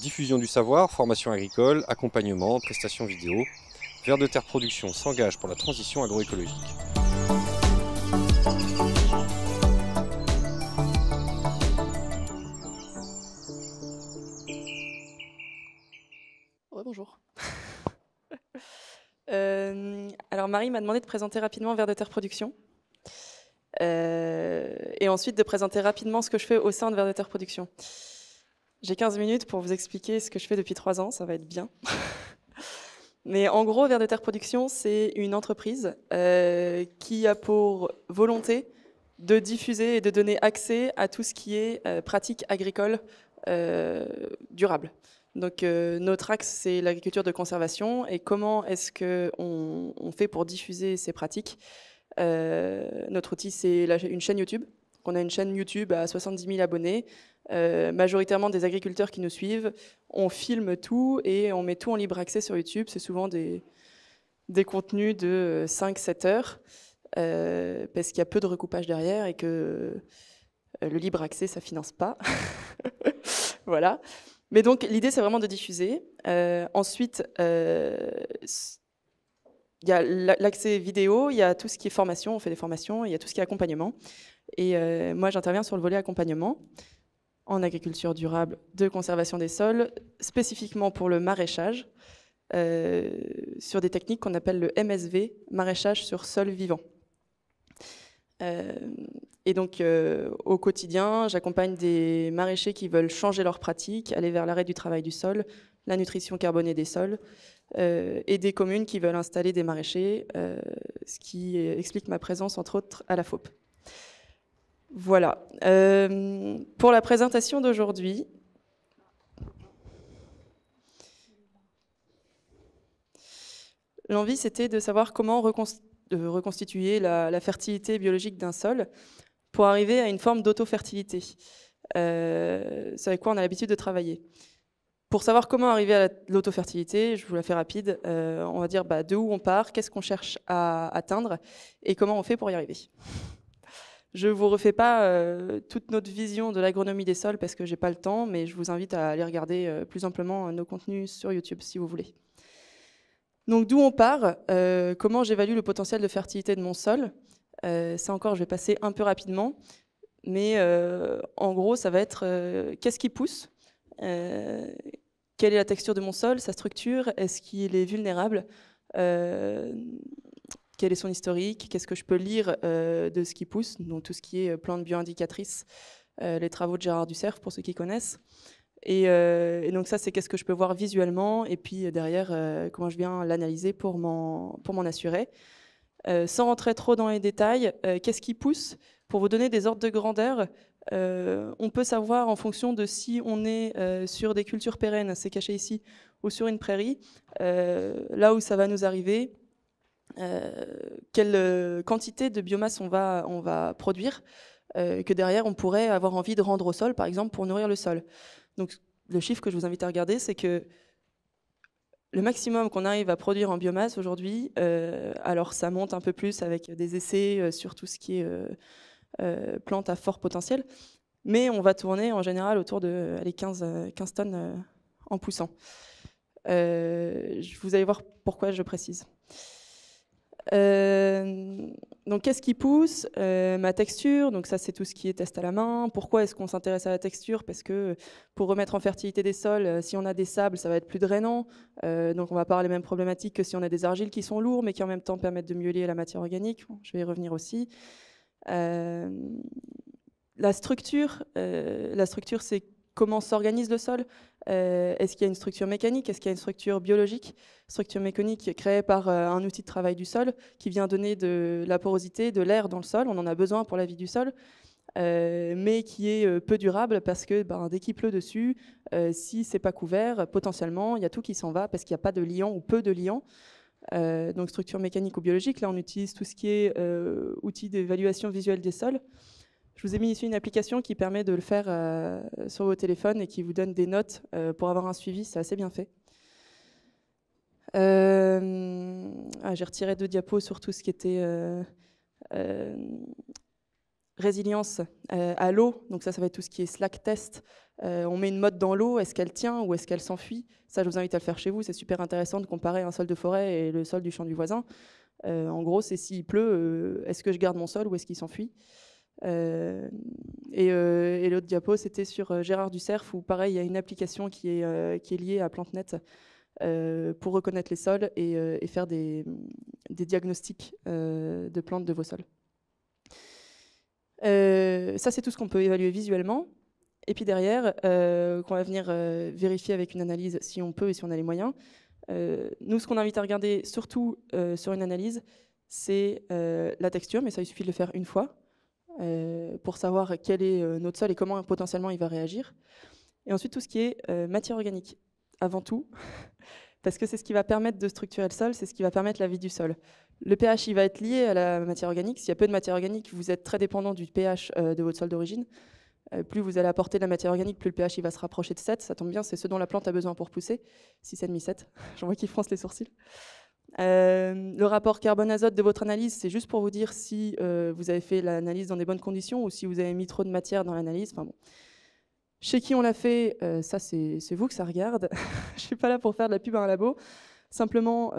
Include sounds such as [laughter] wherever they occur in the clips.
Diffusion du savoir, formation agricole, accompagnement, prestations vidéo. Vers de Terre Production s'engage pour la transition agroécologique. bonjour. [laughs] Euh, alors Marie m'a demandé de présenter rapidement Vers de Terre Production. Euh, et ensuite de présenter rapidement ce que je fais au sein de Vers de Terre Production. J'ai 15 minutes pour vous expliquer ce que je fais depuis 3 ans, ça va être bien. [laughs] Mais en gros, Vers de Terre Production, c'est une entreprise euh, qui a pour volonté de diffuser et de donner accès à tout ce qui est pratique agricole durable. Donc euh, notre axe, c'est l'agriculture de conservation et comment est-ce qu'on on fait pour diffuser ces pratiques? Euh, notre outil, c'est une chaîne YouTube. On a une chaîne YouTube à 70 000 abonnés, euh, majoritairement des agriculteurs qui nous suivent. On filme tout et on met tout en libre accès sur YouTube. C'est souvent des, contenus de 5-7 heures parce qu'il y a peu de recoupage derrière et que le libre accès, ça finance pas. [laughs] voilà. Mais donc l'idée, c'est vraiment de diffuser. Euh, ensuite, euh, il y a l'accès vidéo, il y a tout ce qui est formation, on fait des formations, il y a tout ce qui est accompagnement. Et euh, moi, j'interviens sur le volet accompagnement en agriculture durable de conservation des sols, spécifiquement pour le maraîchage, sur des techniques qu'on appelle le MSV, maraîchage sur sol vivant. Et donc, euh, au quotidien, j'accompagne des maraîchers qui veulent changer leurs pratiques, aller vers l'arrêt du travail du sol, la nutrition carbonée des sols, euh, et des communes qui veulent installer des maraîchers, euh, ce qui explique ma présence, entre autres, à la FOP. Voilà. pour la présentation d'aujourd'hui, l'envie, c'était de savoir comment reconstituer la fertilité biologique d'un sol pour arriver à une forme d'auto-fertilité. Euh, c'est avec quoi on a l'habitude de travailler. Pour savoir comment arriver à l'auto-fertilité, je vous la fais rapide, euh, on va dire bah, de où on part, qu'est-ce qu'on cherche à atteindre et comment on fait pour y arriver. Je ne vous refais pas euh, toute notre vision de l'agronomie des sols parce que j'ai pas le temps, mais je vous invite à aller regarder plus amplement nos contenus sur YouTube si vous voulez. Donc d'où on part, comment j'évalue le potentiel de fertilité de mon sol? Euh, ça encore, je vais passer un peu rapidement. Mais euh, en gros, ça va être euh, qu'est-ce qui pousse? Quelle est la texture de mon sol Sa structure? Est-ce qu'il est vulnérable? Quel est son historique, qu'est-ce que je peux lire de ce qui pousse, donc tout ce qui est plantes bioindicatrices, les travaux de Gérard Ducerf pour ceux qui connaissent. Et, donc ça, c'est qu'est-ce que je peux voir visuellement, et puis derrière, comment je viens l'analyser pour m'en assurer. Euh, sans rentrer trop dans les détails, euh, qu'est-ce qui pousse? Pour vous donner des ordres de grandeur, euh, on peut savoir en fonction de si on est sur des cultures pérennes, c'est caché ici, ou sur une prairie, là où ça va nous arriver, quelle quantité de biomasse on va, produire, que derrière on pourrait avoir envie de rendre au sol, par exemple, pour nourrir le sol. Donc le chiffre que je vous invite à regarder, c'est que le maximum qu'on arrive à produire en biomasse aujourd'hui, euh, alors ça monte un peu plus avec des essais euh, sur tout ce qui est euh, à fort potentiel, mais on va tourner en général autour de 15, 15 tonnes en poussant. vous allez voir pourquoi je précise. Euh, donc, qu'est-ce qui pousse euh, Ma texture, donc ça, c'est tout ce qui est test à la main. Pourquoi est-ce qu'on s'intéresse à la texture? Parce que pour remettre en fertilité des sols, euh, si on a des sables, ça va être plus drainant. donc, on va pas avoir les mêmes problématiques que si on a des argiles qui sont lourds, mais qui en même temps permettent de mieux lier la matière organique. je vais y revenir aussi. la structure, la structure, c'est comment s'organise le sol euh, Est-ce qu'il y a une structure mécanique? Est-ce qu'il y a une structure biologique? Structure mécanique créée par euh, un outil de travail du sol qui vient donner de la porosité, de l'air dans le sol. On en a besoin pour la vie du sol. Euh, mais qui est peu durable parce que ben, dès qu'il pleut dessus, si c'est pas couvert, potentiellement, il y a tout qui s'en va parce qu'il n'y a pas de liant ou peu de liant. donc structure mécanique ou biologique, là on utilise tout ce qui est outil d'évaluation visuelle des sols. Je vous ai mis ici une application qui permet de le faire euh, sur vos téléphones et qui vous donne des notes euh, pour avoir un suivi. C'est assez bien fait. Euh, ah, j'ai retiré deux diapos sur tout ce qui était résilience à l'eau, donc ça, ça va être tout ce qui est slack test. on met une mode dans l'eau, est-ce qu'elle tient ou est-ce qu'elle s'enfuit? Ça, je vous invite à le faire chez vous, c'est super intéressant de comparer un sol de forêt et le sol du champ du voisin. en gros, c'est s'il pleut, est-ce que je garde mon sol ou est-ce qu'il s'enfuit? Euh, euh, et, l'autre diapo, c'était sur euh, Gérard Ducerf, où pareil, il y a une application qui est, est liée à PlanteNet pour reconnaître les sols et, faire des, diagnostics de plantes de vos sols. ça, c'est tout ce qu'on peut évaluer visuellement. Et puis derrière, qu'on va venir vérifier avec une analyse si on peut et si on a les moyens. nous, ce qu'on invite à regarder surtout sur une analyse, c'est la texture, mais ça, il suffit de le faire une fois. Euh, pour savoir quel est euh, notre sol et comment potentiellement il va réagir. Et ensuite, tout ce qui est euh, matière organique, avant tout, [laughs] parce que c'est ce qui va permettre de structurer le sol, c'est ce qui va permettre la vie du sol. Le pH, il va être lié à la matière organique. S'il y a peu de matière organique, vous êtes très dépendant du pH de votre sol d'origine. plus vous allez apporter de la matière organique, plus le pH il va se rapprocher de 7. Ça tombe bien, c'est ce dont la plante a besoin pour pousser. 6,5-7. [laughs] J'en vois qui froncent les sourcils. Euh, le rapport carbone-azote de votre analyse, c'est juste pour vous dire si euh, vous avez fait l'analyse dans des bonnes conditions ou si vous avez mis trop de matière dans l'analyse. Chez qui on l'a fait, euh, ça c'est vous que ça regarde. [laughs] Je ne suis pas là pour faire de la pub à un labo. Simplement,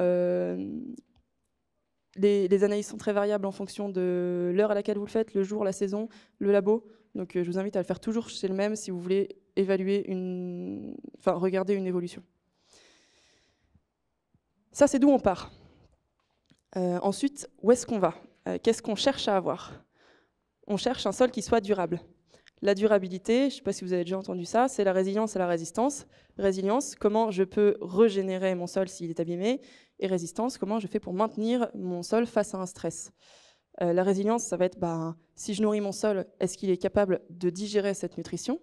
les, les, analyses sont très variables en fonction de l'heure à laquelle vous le faites, le jour, la saison, le labo. Donc je vous invite à le faire toujours chez le même si vous voulez évaluer une, enfin regarder une évolution. Ça, c'est d'où on part. Euh, ensuite, où est-ce qu'on va? Euh, Qu'est-ce qu'on cherche à avoir? On cherche un sol qui soit durable. La durabilité, je ne sais pas si vous avez déjà entendu ça, c'est la résilience et la résistance. Résilience, comment je peux régénérer mon sol s'il est abîmé, et résistance, comment je fais pour maintenir mon sol face à un stress? Euh, la résilience, ça va être, bah, si je nourris mon sol, est-ce qu'il est capable de digérer cette nutrition?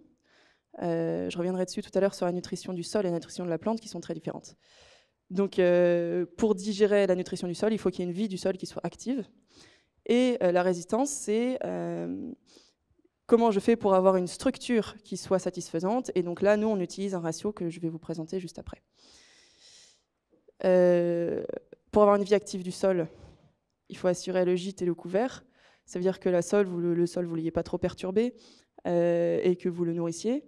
Je reviendrai dessus tout à l'heure sur la nutrition du sol et la nutrition de la plante, qui sont très différentes. Donc, euh, pour digérer la nutrition du sol, il faut qu'il y ait une vie du sol qui soit active. Et euh, la résistance, c'est euh, comment je fais pour avoir une structure qui soit satisfaisante. Et donc là, nous, on utilise un ratio que je vais vous présenter juste après. pour avoir une vie active du sol, il faut assurer le gîte et le couvert. Ça veut dire que vous, le, sol, vous ne l'ayez pas trop perturbé et que vous le nourrissiez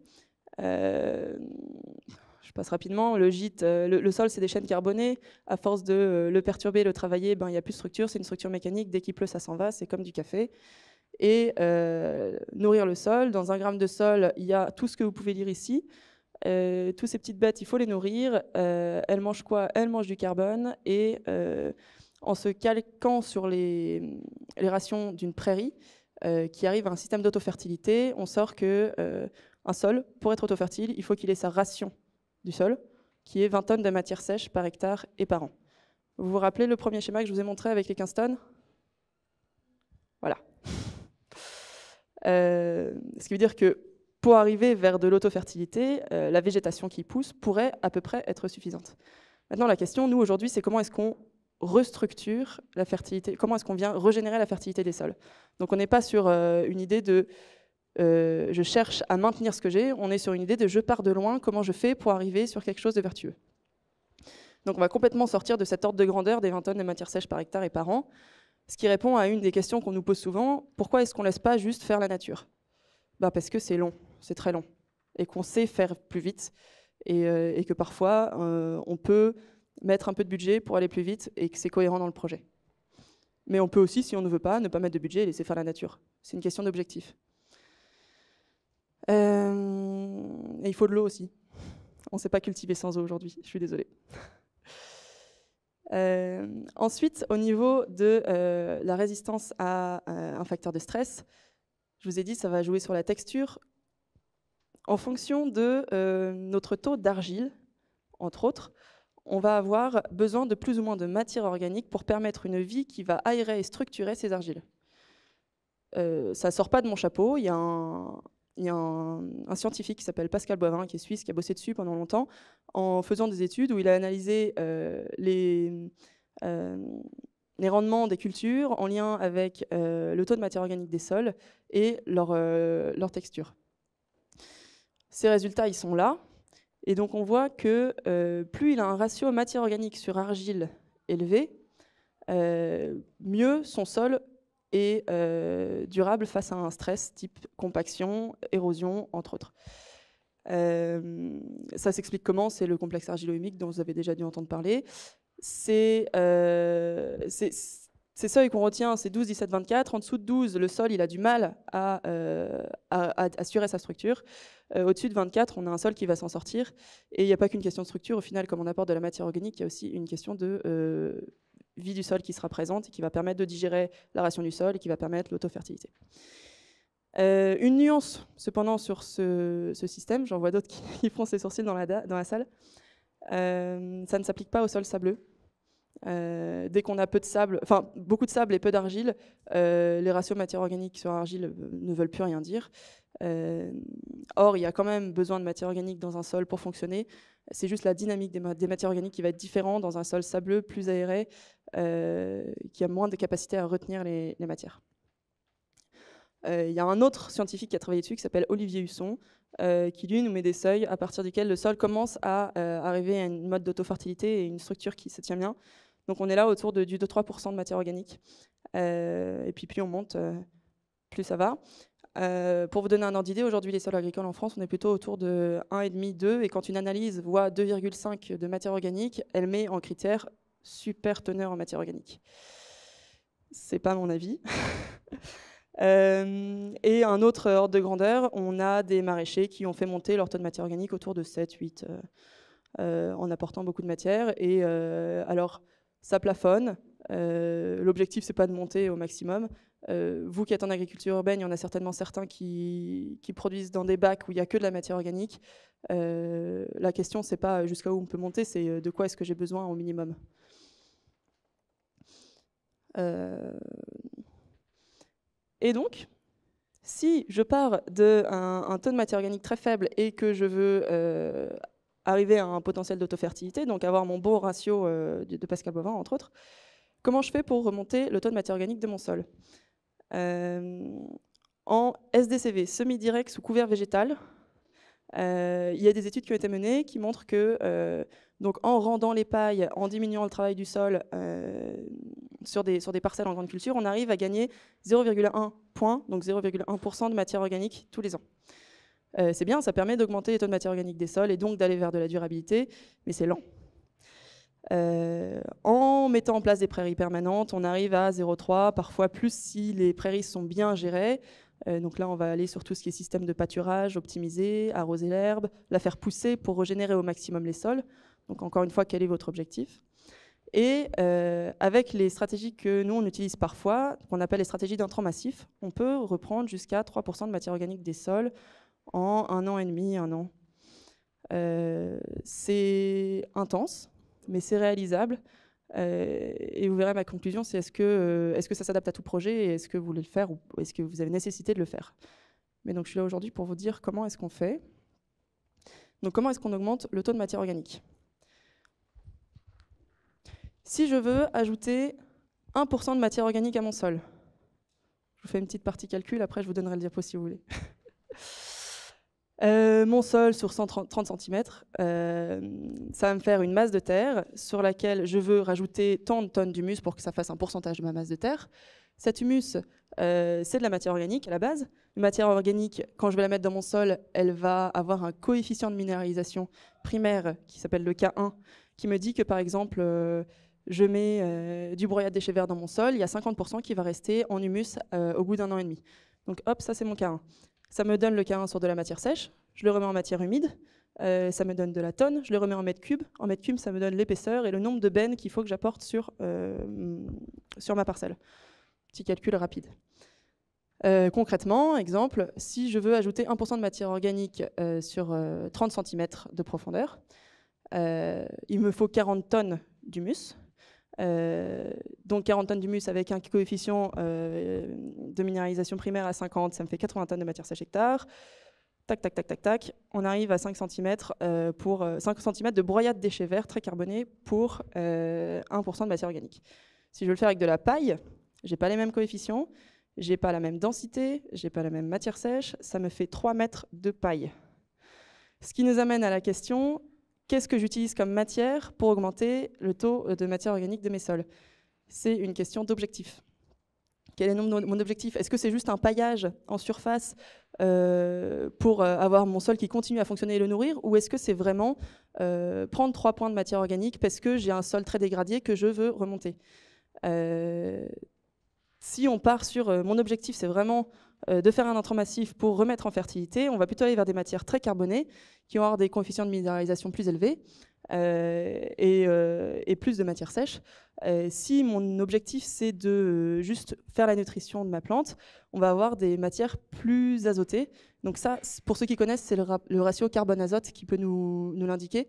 je passe rapidement. Le gîte, euh, le, sol, c'est des chaînes carbonées. À force de euh, le perturber, le travailler, ben, il n'y a plus de structure. C'est une structure mécanique. Dès qu'il pleut, ça s'en va. C'est comme du café. Et euh, nourrir le sol. Dans un gramme de sol, il y a tout ce que vous pouvez lire ici. Euh, toutes ces petites bêtes, il faut les nourrir. elles mangent quoi? Elles mangent du carbone. Et en se calquant sur les, les rations d'une prairie, qui arrive à un système d'autofertilité, on sort que un sol, pour être autofertile, il faut qu'il ait sa ration du sol, qui est 20 tonnes de matière sèche par hectare et par an. Vous vous rappelez le premier schéma que je vous ai montré avec les 15 tonnes? Voilà. [laughs] Euh, ce qui veut dire que pour arriver vers de l'autofertilité, euh, la végétation qui pousse pourrait à peu près être suffisante. Maintenant, la question, nous, aujourd'hui, c'est comment est-ce qu'on restructure la fertilité, comment est-ce qu'on vient régénérer la fertilité des sols? Donc on n'est pas sur euh, une idée de euh, je cherche à maintenir ce que j'ai, on est sur une idée de je pars de loin, comment je fais pour arriver sur quelque chose de vertueux? Donc on va complètement sortir de cet ordre de grandeur des 20 tonnes de matière sèche par hectare et par an, ce qui répond à une des questions qu'on nous pose souvent, pourquoi est-ce qu'on ne laisse pas juste faire la nature? Bah Parce que c'est long, c'est très long, et qu'on sait faire plus vite, et, euh, que parfois euh, on peut mettre un peu de budget pour aller plus vite, et que c'est cohérent dans le projet. Mais on peut aussi, si on ne veut pas, ne pas mettre de budget et laisser faire la nature. C'est une question d'objectif. Euh, et il faut de l'eau aussi. On ne sait pas cultiver sans eau aujourd'hui, je suis désolée. [laughs] Euh, ensuite, au niveau de euh, la résistance à un facteur de stress, je vous ai dit, ça va jouer sur la texture. En fonction de notre taux d'argile, entre autres, on va avoir besoin de plus ou moins de matière organique pour permettre une vie qui va aérer et structurer ces argiles. ça ne sort pas de mon chapeau, il y a un, il y a un, scientifique qui s'appelle Pascal Boivin, qui est suisse, qui a bossé dessus pendant longtemps, en faisant des études où il a analysé euh, les, euh, les rendements des cultures en lien avec euh, le taux de matière organique des sols et leur, leur texture. Ces résultats, ils sont là. Et donc on voit que plus il a un ratio matière organique sur argile élevé, mieux son sol et durable face à un stress type compaction, érosion, entre autres. ça s'explique comment? C'est le complexe argilo-humique dont vous avez déjà dû entendre parler. C'est ces seuils qu'on retient, c'est 12, 17, 24. En dessous de 12, le sol, il a du mal à, euh, assurer sa structure. Euh, au-dessus de 24, on a un sol qui va s'en sortir. Et il n'y a pas qu'une question de structure. Au final, comme on apporte de la matière organique, il y a aussi une question de euh, vie du sol qui sera présente et qui va permettre de digérer la ration du sol et qui va permettre l'autofertilité. une nuance, cependant, sur ce, système, j'en vois d'autres qui, [laughs] font ses sourcils dans la, dans la salle, ça ne s'applique pas au sol sableux. Euh, dès qu'on a peu de sable, enfin beaucoup de sable et peu d'argile, euh, les ratios matière organique sur argile euh, ne veulent plus rien dire. or, il y a quand même besoin de matière organique dans un sol pour fonctionner. C'est juste la dynamique des, matières organiques qui va être différente dans un sol sableux, plus aéré, qui a moins de capacité à retenir les, matières. Il y a un autre scientifique qui a travaillé dessus qui s'appelle Olivier Husson, qui lui nous met des seuils à partir duquel le sol commence à arriver à une mode d'autofertilité et une structure qui se tient bien. Donc on est là autour de, du 2-3% de matière organique. Euh, et puis plus on monte, euh, plus ça va. Euh, pour vous donner un ordre d'idée, aujourd'hui les sols agricoles en France, on est plutôt autour de 1,5, 2. Et quand une analyse voit 2,5 de matière organique, elle met en critère super teneur en matière organique. C'est pas mon avis. [laughs] et un autre ordre de grandeur, on a des maraîchers qui ont fait monter leur taux de matière organique autour de 7, 8, en apportant beaucoup de matière. Et alors, ça plafonne. Euh, L'objectif, c'est pas de monter au maximum. Euh, vous qui êtes en agriculture urbaine, il y en a certainement certains qui, produisent dans des bacs où il n'y a que de la matière organique. Euh, la question, c'est pas jusqu'à où on peut monter, c'est euh, de quoi est-ce que j'ai besoin au minimum. Et donc, si je pars d'un un taux de matière organique très faible et que je veux arriver à un potentiel d'autofertilité, donc avoir mon beau ratio de Pascal Bovin, entre autres, comment je fais pour remonter le taux de matière organique de mon sol euh, En SDCV, semi-direct sous couvert végétal, euh, il y a des études qui ont été menées qui montrent que donc en rendant les pailles, en diminuant le travail du sol sur, des, parcelles en grande culture, on arrive à gagner 0,1 point, donc 0,1% de matière organique tous les ans. Euh, c'est bien, ça permet d'augmenter les taux de matière organique des sols et donc d'aller vers de la durabilité, mais c'est lent. Euh, en mettant en place des prairies permanentes, on arrive à 0,3, parfois plus si les prairies sont bien gérées. Euh, donc là, on va aller sur tout ce qui est système de pâturage, optimiser, arroser l'herbe, la faire pousser pour régénérer au maximum les sols. Donc encore une fois, quel est votre objectif? Et avec les stratégies que nous, on utilise parfois, qu'on appelle les stratégies d'intrants massifs, on peut reprendre jusqu'à 3% de matière organique des sols en un an et demi, un an. Euh, c'est intense, mais c'est réalisable. Euh, et vous verrez ma conclusion, c'est est-ce que, euh, est -ce que ça s'adapte à tout projet et est-ce que vous voulez le faire ou est-ce que vous avez nécessité de le faire? Mais donc je suis là aujourd'hui pour vous dire comment est-ce qu'on fait. Donc comment est-ce qu'on augmente le taux de matière organique? Si je veux ajouter 1% de matière organique à mon sol, je vous fais une petite partie calcul, après je vous donnerai le diapo si vous voulez. [laughs] Euh, mon sol sur 130 cm, euh, ça va me faire une masse de terre sur laquelle je veux rajouter tant de tonnes d'humus pour que ça fasse un pourcentage de ma masse de terre. Cet humus, euh, c'est de la matière organique à la base. Une matière organique, quand je vais la mettre dans mon sol, elle va avoir un coefficient de minéralisation primaire qui s'appelle le K1, qui me dit que par exemple, je mets du broyat de déchets verts dans mon sol, il y a 50% qui va rester en humus au bout d'un an et demi. Donc hop, ça c'est mon K1. Ça me donne le K1 sur de la matière sèche, je le remets en matière humide, euh, ça me donne de la tonne, je le remets en mètres cubes. En mètres cubes, ça me donne l'épaisseur et le nombre de bennes qu'il faut que j'apporte sur, euh, ma parcelle. Petit calcul rapide. Euh, concrètement, exemple, si je veux ajouter 1% de matière organique sur 30 cm de profondeur, il me faut 40 tonnes d'humus. donc 40 tonnes d'humus avec un coefficient de minéralisation primaire à 50, ça me fait 80 tonnes de matière sèche hectare tac, tac, tac, tac, tac, on arrive à 5 cm, euh, pour, 5 euh, cm de broyat de déchets verts très carbonés pour 1% euh, de matière organique. Si je veux le faire avec de la paille, j'ai pas les mêmes coefficients, j'ai pas la même densité, j'ai pas la même matière sèche, ça me fait 3 mètres de paille. Ce qui nous amène à la question, qu'est-ce que j'utilise comme matière pour augmenter le taux de matière organique de mes sols? C'est une question d'objectif. Quel est mon objectif? Est-ce que c'est juste un paillage en surface pour avoir mon sol qui continue à fonctionner et le nourrir? Ou est-ce que c'est vraiment prendre trois points de matière organique parce que j'ai un sol très dégradé que je veux remonter? Si on part sur mon objectif, c'est vraiment de faire un entrant massif pour remettre en fertilité, on va plutôt aller vers des matières très carbonées qui vont avoir des coefficients de minéralisation plus élevés euh, euh, et, plus de matière sèche. Euh, si mon objectif c'est de juste faire la nutrition de ma plante, on va avoir des matières plus azotées. Donc ça, pour ceux qui connaissent, c'est le, ratio carbone-azote qui peut nous, l'indiquer.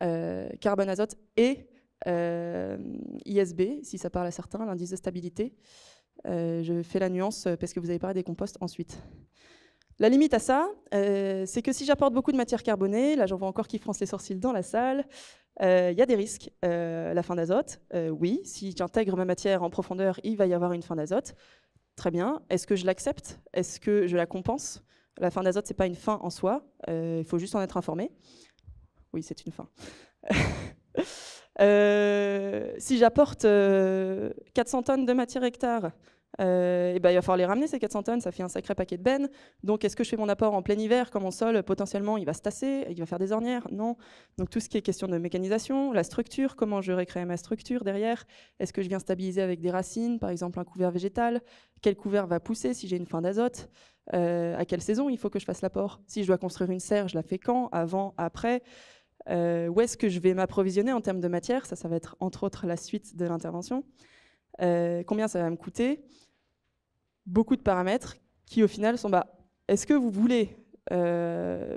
carbone-azote et ISB, si ça parle à certains, l'indice de stabilité. je fais la nuance parce que vous avez parlé des composts ensuite. La limite à ça, euh, c'est que si j'apporte beaucoup de matière carbonée, là j'en vois encore qui froncent les sourcils dans la salle, euh, il y a des risques. Euh, la fin d'azote, oui, si j'intègre ma matière en profondeur, il va y avoir une fin d'azote. Très bien. Est-ce que je l'accepte? Est-ce que je la compense? La fin d'azote, ce n'est pas une fin en soi, il faut juste en être informé. Oui, c'est une fin. [laughs] si j'apporte 400 tonnes de matière hectare, euh, et ben, il va falloir les ramener ces 400 tonnes, ça fait un sacré paquet de bennes. Donc est-ce que je fais mon apport en plein hiver quand mon sol potentiellement il va se tasser, il va faire des ornières? Non. Donc tout ce qui est question de mécanisation, la structure, comment je récrée ma structure derrière? Est-ce que je viens stabiliser avec des racines, par exemple un couvert végétal? Quel couvert va pousser si j'ai une fin d'azote? Euh, À quelle saison il faut que je fasse l'apport? Si je dois construire une serre, je la fais quand? Avant? Après? Euh, Où est-ce que je vais m'approvisionner en termes de matière? Ça, ça va être entre autres la suite de l'intervention. Combien ça va me coûter? Beaucoup de paramètres qui au final sont bah, est-ce que vous voulez euh,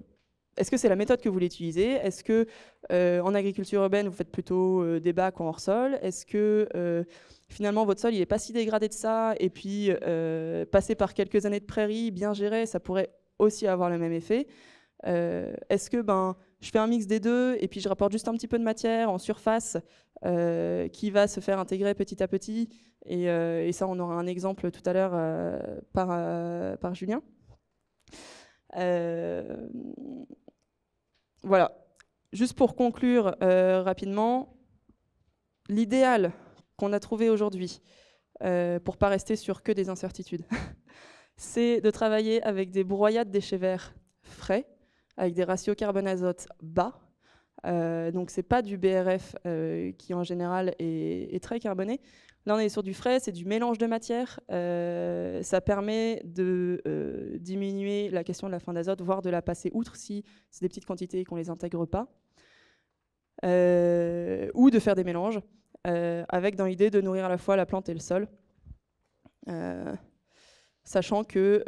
est-ce que c'est la méthode que vous voulez utiliser? Est-ce que euh, en agriculture urbaine vous faites plutôt euh, des bacs en hors sol Est-ce que finalement votre sol il est pas si dégradé de ça? Et puis passer par quelques années de prairie bien géré ça pourrait aussi avoir le même effet Est-ce que ben je fais un mix des deux et puis je rapporte juste un petit peu de matière en surface qui va se faire intégrer petit à petit euh, et, ça, on aura un exemple tout à l'heure euh, par, euh, par, Julien. voilà. Juste pour conclure rapidement, l'idéal qu'on a trouvé aujourd'hui, pour pas rester sur que des incertitudes, [laughs] c'est de travailler avec des broyats de déchets verts frais, avec des ratios carbone-azote bas. Euh, donc c'est pas du BRF qui en général est, très carboné, Là, on est sur du frais, c'est du mélange de matières. Euh, ça permet de euh, diminuer la question de la fin d'azote, voire de la passer outre si c'est des petites quantités et qu'on ne les intègre pas. Euh, ou de faire des mélanges, avec dans l'idée de nourrir à la fois la plante et le sol. Sachant que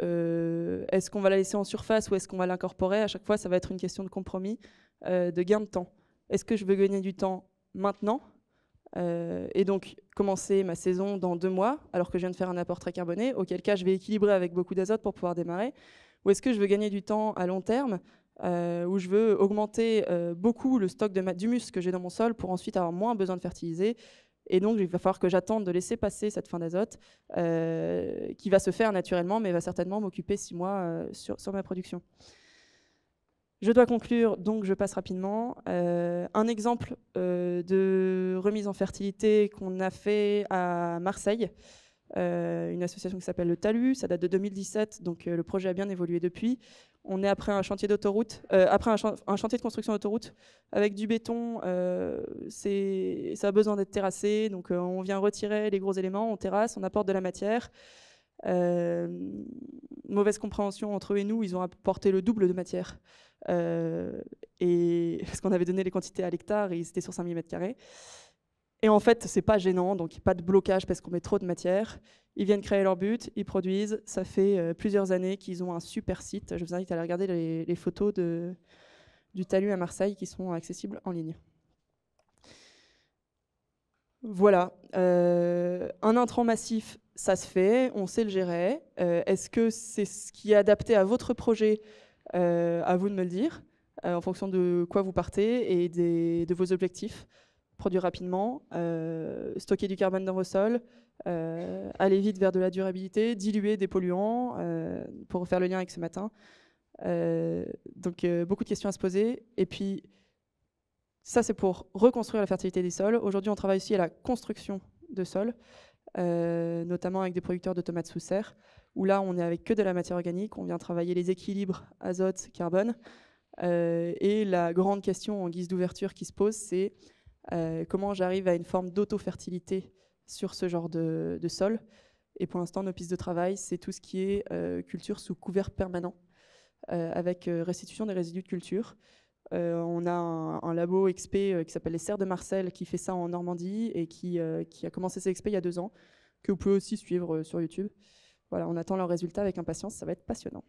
est-ce qu'on va la laisser en surface ou est-ce qu'on va l'incorporer À chaque fois, ça va être une question de compromis, de gain de temps. Est-ce que je veux gagner du temps maintenant euh, et donc commencer ma saison dans deux mois, alors que je viens de faire un apport très carboné, auquel cas je vais équilibrer avec beaucoup d'azote pour pouvoir démarrer, ou est-ce que je veux gagner du temps à long terme, euh, où je veux augmenter euh, beaucoup le stock d'humus que j'ai dans mon sol pour ensuite avoir moins besoin de fertiliser, et donc il va falloir que j'attende de laisser passer cette fin d'azote, qui va se faire naturellement, mais va certainement m'occuper six mois sur, sur ma production. Je dois conclure, donc je passe rapidement. Euh, un exemple euh, de remise en fertilité qu'on a fait à Marseille, euh, une association qui s'appelle le Talus, ça date de 2017, donc le projet a bien évolué depuis. On est après un chantier d'autoroute, après un, chantier de construction d'autoroute avec du béton. ça a besoin d'être terrassé, donc on vient retirer les gros éléments, on terrasse, on apporte de la matière. mauvaise compréhension entre eux et nous, ils ont apporté le double de matière. Euh, et, [laughs] parce qu'on avait donné les quantités à l'hectare et ils étaient sur 5 mm. Et en fait, c'est pas gênant, donc pas de blocage parce qu'on met trop de matière. Ils viennent créer leur but, ils produisent. Ça fait euh, plusieurs années qu'ils ont un super site. Je vous invite à aller regarder les, photos du talus à Marseille qui sont accessibles en ligne. Voilà. Euh, un intrant massif, ça se fait, on sait le gérer. Est-ce que c'est ce qui est adapté à votre projet euh, à vous de me le dire, euh, en fonction de quoi vous partez et de vos objectifs? Produire rapidement, euh, stocker du carbone dans vos sols, aller vite vers de la durabilité, diluer des polluants, pour faire le lien avec ce matin. donc beaucoup de questions à se poser. Et puis, ça c'est pour reconstruire la fertilité des sols. Aujourd'hui, on travaille aussi à la construction de sols. notamment avec des producteurs de tomates sous serre, où là, on est avec que de la matière organique, on vient travailler les équilibres azote, carbone. et la grande question en guise d'ouverture qui se pose, c'est comment j'arrive à une forme d'auto-fertilité sur ce genre de, sol. Et pour l'instant, nos pistes de travail, c'est tout ce qui est culture sous couvert permanent, avec restitution des résidus de culture. Euh, on a un, labo XP euh, qui s'appelle les Serres de Marcel qui fait ça en Normandie et qui, euh, qui, a commencé ses XP il y a deux ans, que vous pouvez aussi suivre sur YouTube. Voilà, on attend leurs résultats avec impatience, ça va être passionnant.